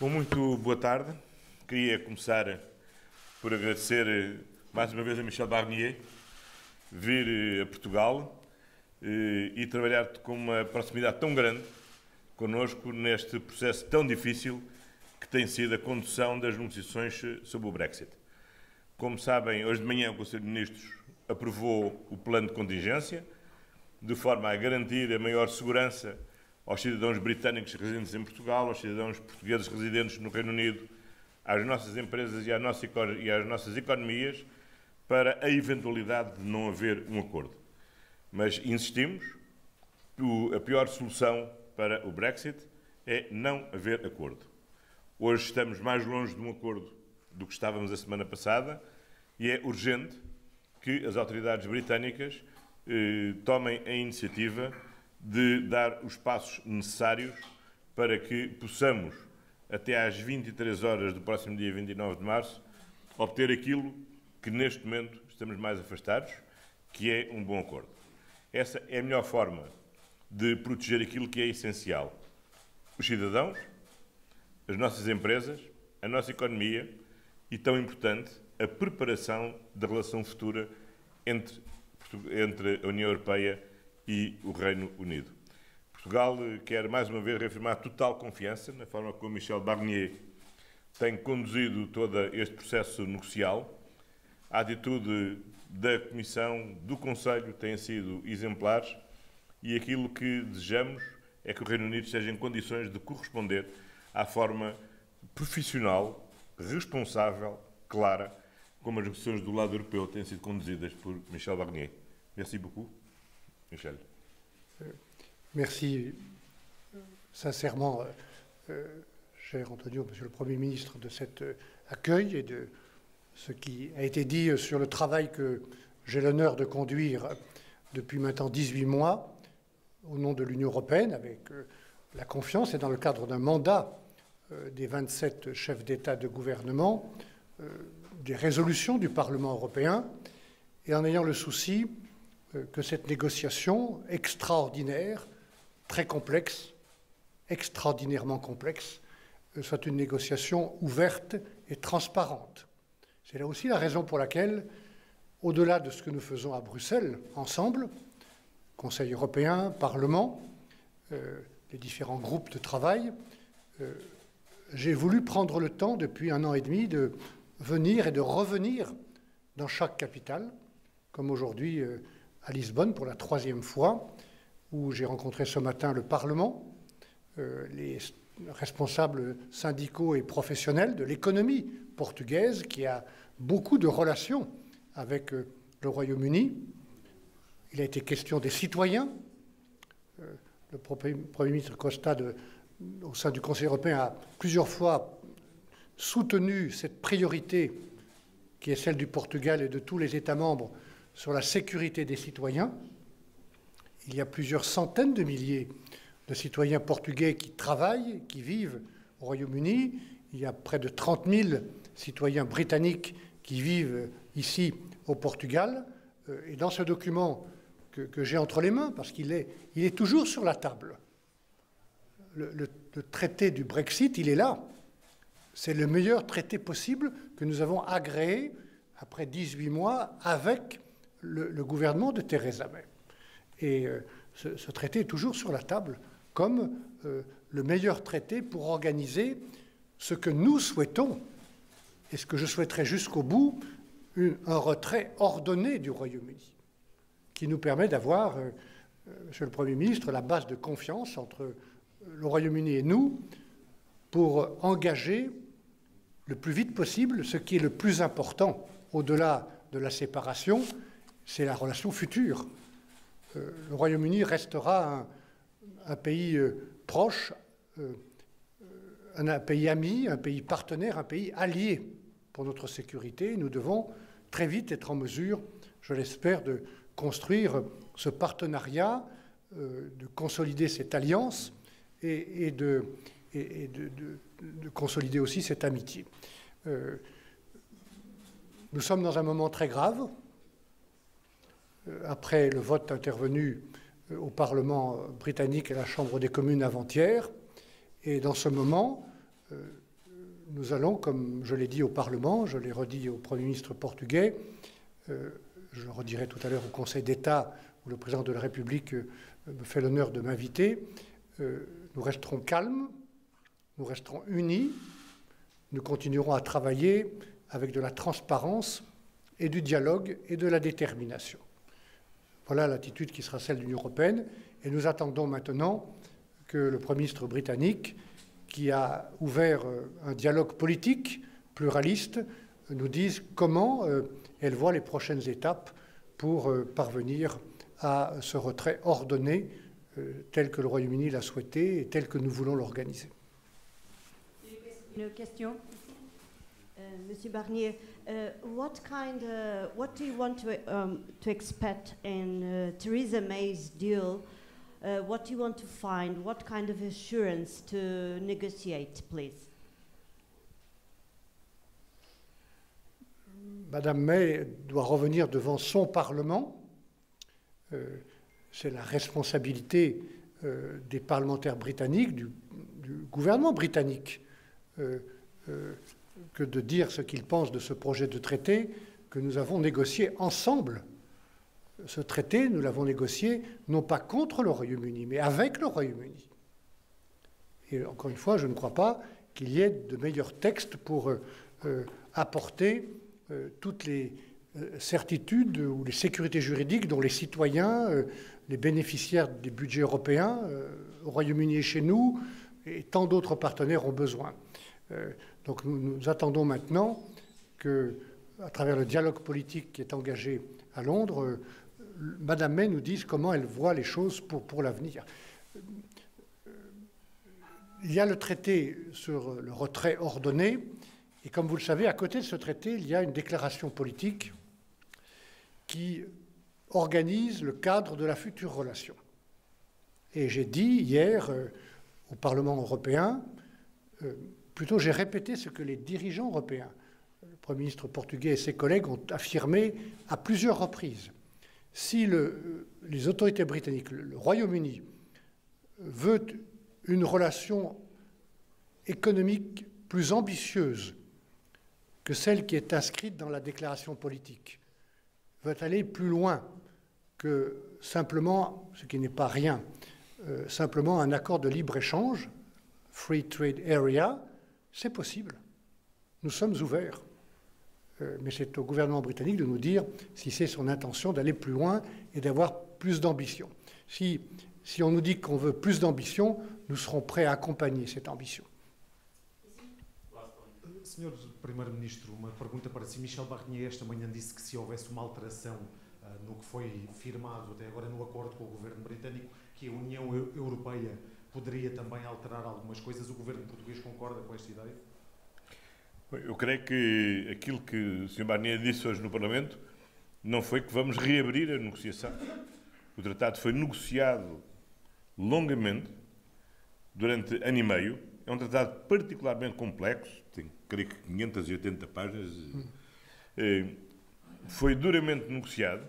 Bom, muito boa tarde. Queria começar por agradecer eh, mais uma vez a Michel Barnier vir eh, a Portugal eh, e trabalhar com uma proximidade tão grande connosco neste processo tão difícil que tem sido a condução das negociações sobre o Brexit. Como sabem, hoje de manhã o Conselho de Ministros aprovou o plano de contingência, de forma a garantir a maior segurança aos cidadãos britânicos residentes em Portugal, aos cidadãos portugueses residentes no Reino Unido, às nossas empresas e e às nossas economias, para a eventualidade de não haver um acordo. Mas insistimos, a pior solução para o Brexit é não haver acordo. Hoje estamos mais longe de um acordo do que estávamos a semana passada e é urgente que as autoridades britânicas eh, tomem a iniciativa de dar os passos necessários para que possamos, até às 23 horas do próximo dia 29 de março, obter aquilo que neste momento estamos mais afastados, que é um bom acordo. Essa é a melhor forma de proteger aquilo que é essencial. Os cidadãos, as nossas empresas, a nossa economia e, tão importante, a preparação da relação futura entre, entre a União Europeia e o Reino Unido. Portugal quer mais uma vez reafirmar total confiança na forma como Michel Barnier tem conduzido todo este processo negocial. A atitude da Comissão, do Conselho, tem sido exemplares e aquilo que desejamos é que o Reino Unido esteja em condições de corresponder à forma profissional, responsável, clara, como as negociações do lado europeu têm sido conduzidas por Michel Barnier. Merci beaucoup. Michel. Euh, merci sincèrement, euh, euh, cher Antonio, Monsieur le Premier ministre, de cet accueil et de ce qui a été dit sur le travail que j'ai l'honneur de conduire depuis maintenant 18 mois au nom de l'Union européenne, avec la confiance et dans le cadre d'un mandat des 27 chefs d'État de gouvernement, des résolutions du Parlement européen, et en ayant le souci que cette négociation extraordinaire, très complexe, extraordinairement complexe, euh, soit une négociation ouverte et transparente. C'est là aussi la raison pour laquelle, au-delà de ce que nous faisons à Bruxelles, ensemble, Conseil européen, Parlement, euh, les différents groupes de travail, j'ai voulu prendre le temps depuis un an et demi de venir et de revenir dans chaque capitale, comme aujourd'hui à Lisbonne pour la troisième fois, où j'ai rencontré ce matin le Parlement, euh, les responsables syndicaux et professionnels de l'économie portugaise, qui a beaucoup de relations avec euh, le Royaume-Uni. Il a été question des citoyens. Euh, le Premier ministre Costa, au sein du Conseil européen, a plusieurs fois soutenu cette priorité qui est celle du Portugal et de tous les États membres sur la sécurité des citoyens. Il y a plusieurs centaines de milliers de citoyens portugais qui travaillent, qui vivent au Royaume-Uni. Il y a près de 30 000 citoyens britanniques qui vivent ici au Portugal. Euh, et dans ce document que, j'ai entre les mains, parce qu'il est, il est toujours sur la table, le, le traité du Brexit, il est là. C'est le meilleur traité possible que nous avons agréé après 18 mois avec le, gouvernement de Theresa May. Et euh, ce, traité est toujours sur la table comme euh, le meilleur traité pour organiser ce que nous souhaitons, et ce que je souhaiterais jusqu'au bout, un retrait ordonné du Royaume-Uni, qui nous permet d'avoir, euh, Monsieur le Premier ministre, la base de confiance entre le Royaume-Uni et nous pour engager le plus vite possible ce qui est le plus important au-delà de la séparation, c'est la relation future. Euh, le Royaume-Uni restera un, pays euh, proche, euh, un, pays ami, un pays partenaire, un pays allié pour notre sécurité. Nous devons très vite être en mesure, je l'espère, de construire ce partenariat, de consolider cette alliance et, de, consolider aussi cette amitié. nous sommes dans un moment très grave après le vote intervenu euh, au Parlement britannique et à la Chambre des communes avant-hier. Et dans ce moment, euh, nous allons, comme je l'ai dit au Parlement, je l'ai redit au Premier ministre portugais, euh, je le redirai tout à l'heure au Conseil d'État, où le président de la République euh, me fait l'honneur de m'inviter, nous resterons calmes, nous resterons unis, nous continuerons à travailler avec de la transparence et du dialogue et de la détermination. Voilà l'attitude qui sera celle de l'Union européenne. Et nous attendons maintenant que le Premier ministre britannique, qui a ouvert euh, un dialogue politique pluraliste, nous dise comment euh, elle voit les prochaines étapes pour euh, parvenir à ce retrait ordonné tel que le Royaume-Uni l'a souhaité et tel que nous voulons l'organiser. Une question? Monsieur Barnier, uh, what kind, uh, what do you want to, um, to expect in uh, Theresa May's deal? Uh, what do you want to find? What kind of assurance to negotiate, please? Madame May doit revenir devant son Parlement. Euh, c'est la responsabilité euh, des parlementaires britanniques, du, gouvernement britannique. Euh, euh que de dire ce qu'ils pensent de ce projet de traité que nous avons négocié ensemble. Ce traité, nous l'avons négocié non pas contre le Royaume-Uni, mais avec le Royaume-Uni. Et encore une fois, je ne crois pas qu'il y ait de meilleurs textes pour euh, euh, apporter euh, toutes les certitudes ou les sécurités juridiques dont les citoyens, les bénéficiaires des budgets européens, au Royaume-Uni et chez nous, et tant d'autres partenaires ont besoin. Donc nous, attendons maintenant que, à travers le dialogue politique qui est engagé à Londres, euh, Madame May nous dise comment elle voit les choses pour, pour l'avenir. Euh, il y a le traité sur le retrait ordonné, et comme vous le savez, à côté de ce traité, il y a une déclaration politique qui organise le cadre de la future relation. Et j'ai dit hier euh, au Parlement européen, Plutôt, j'ai répété ce que les dirigeants européens, le Premier ministre portugais et ses collègues ont affirmé à plusieurs reprises. Si le, les autorités britanniques, le, Royaume-Uni, veut une relation économique plus ambitieuse que celle qui est inscrite dans la déclaration politique, veut aller plus loin que simplement, ce qui n'est pas rien, euh, simplement un accord de libre-échange, Free Trade Area, c'est possible. Nous sommes ouverts. Euh, mais c'est au gouvernement britannique de nous dire si c'est son intention d'aller plus loin et d'avoir plus d'ambition. Si, si on nous dit qu'on veut plus d'ambition, nous serons prêts à accompagner cette ambition. Senhor Primeiro-Ministro, uma pergunta para si. Michel Barnier esta manhã disse que se houvesse uma alteração uh, no que foi firmado até agora no acordo com o governo britânico, que a União Europeia poderia também alterar algumas coisas. O governo português concorda com esta ideia? Eu creio que aquilo que o Sr. Barnier disse hoje no Parlamento não foi que vamos reabrir a negociação. O tratado foi negociado longamente, durante ano e meio. É um tratado particularmente complexo, tem, creio que 580 páginas. Eh, foi duramente negociado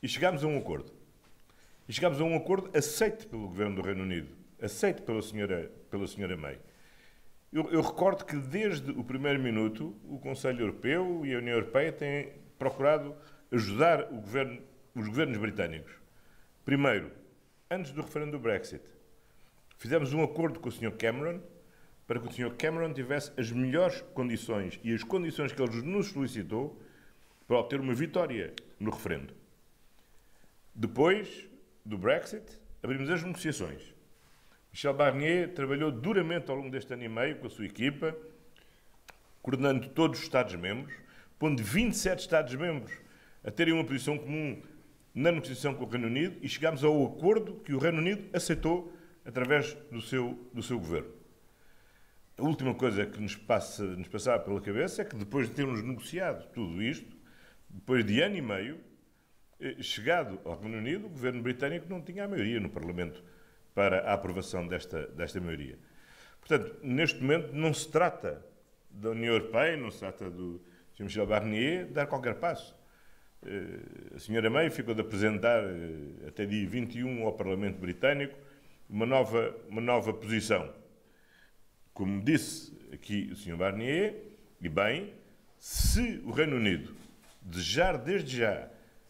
e chegámos a um acordo. E chegámos a um acordo aceito pelo governo do Reino Unido aceito pela senhora, pela senhora May. Eu, eu, recordo que desde o primeiro minuto o Conselho Europeu e a União Europeia têm procurado ajudar governo, os governos britânicos. Primeiro, antes do referendo do Brexit, fizemos um acordo com o Sr. Cameron para que o Sr. Cameron tivesse as melhores condições e as condições que ele nos solicitou para obter uma vitória no referendo. Depois do Brexit, abrimos as negociações. Michel Barnier trabalhou duramente ao longo deste ano e meio com a sua equipa, coordenando todos os Estados-membros, pondo 27 Estados-membros a terem uma posição comum na negociação com o Reino Unido e chegámos ao acordo que o Reino Unido aceitou através do seu, do seu governo. A última coisa que nos, passa, nos passava pela cabeça é que depois de termos negociado tudo isto, depois de ano e meio, eh, chegado ao Reino Unido, o governo britânico não tinha a maioria no Parlamento para a aprovação desta, desta maioria. Portanto, neste momento não se trata da União Europeia, não se trata do Sr. Michel Barnier dar qualquer passo. Eh, a senhora May ficou de apresentar eh, até dia 21 ao Parlamento Britânico uma nova, uma nova posição. Como disse aqui o Sr. Barnier, e bem, se o Reino Unido desejar desde já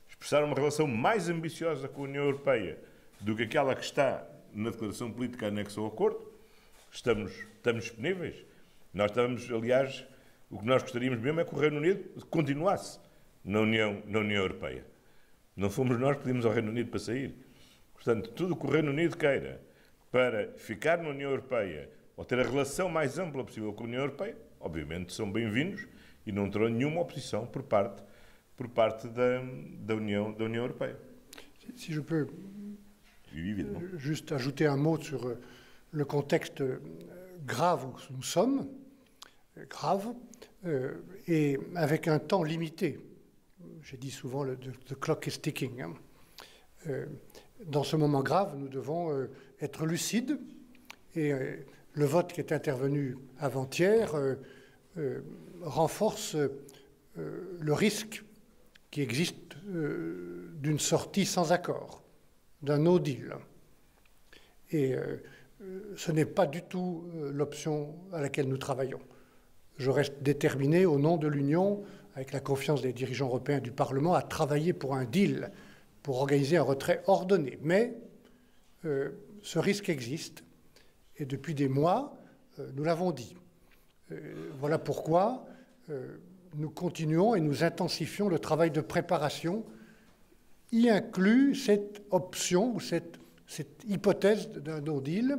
expressar uma relação mais ambiciosa com a União Europeia do que aquela que está na declaração política anexa ao acordo, estamos, estamos disponíveis. Nós estamos, aliás, o que nós gostaríamos mesmo é que o Reino Unido continuasse na União, na União Europeia. Não fomos nós que pedimos ao Reino Unido para sair. Portanto, tudo o que o Reino Unido queira para ficar na União Europeia ou ter a relação mais ampla possível com a União Europeia, obviamente são bem-vindos e não terão nenhuma oposição por parte, por parte da, da, União, da União Europeia. Si je Évidemment. juste ajouter un mot sur euh, le contexte euh, grave où nous sommes, euh, grave, euh, et avec un temps limité. J'ai dit souvent le the clock is ticking. hein. Euh, dans ce moment grave, nous devons euh, être lucides et euh, le vote qui est intervenu avant-hier euh, euh, renforce euh, le risque qui existe euh, d'une sortie sans accord, d'un no deal. Et euh, ce n'est pas du tout euh, l'option à laquelle nous travaillons. Je reste déterminé, au nom de l'Union, avec la confiance des dirigeants européens du Parlement, à travailler pour un deal, pour organiser un retrait ordonné. Mais euh, ce risque existe, et depuis des mois, nous l'avons dit. Voilà pourquoi nous continuons et nous intensifions le travail de préparation, y inclut cette option cette, cette hypothèse d'un no deal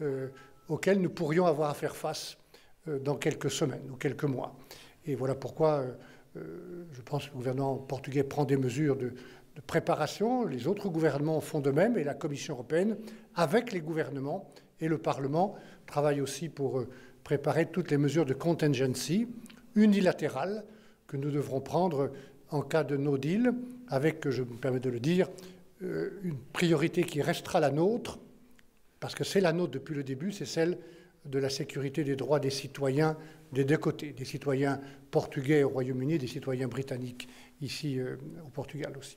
euh, auquel nous pourrions avoir à faire face euh, dans quelques semaines ou quelques mois. Et voilà pourquoi euh, je pense que le gouvernement portugais prend des mesures de, de préparation, les autres gouvernements font de même et la Commission européenne, avec les gouvernements et le Parlement, travaille aussi pour préparer toutes les mesures de contingency unilatérales que nous devrons prendre en cas de no deal, avec, je me permets de le dire, euh, une priorité qui restera la nôtre, parce que c'est la nôtre depuis le début, c'est celle de la sécurité des droits des citoyens des deux côtés, des citoyens portugais au Royaume-Uni, des citoyens britanniques ici euh, au Portugal aussi.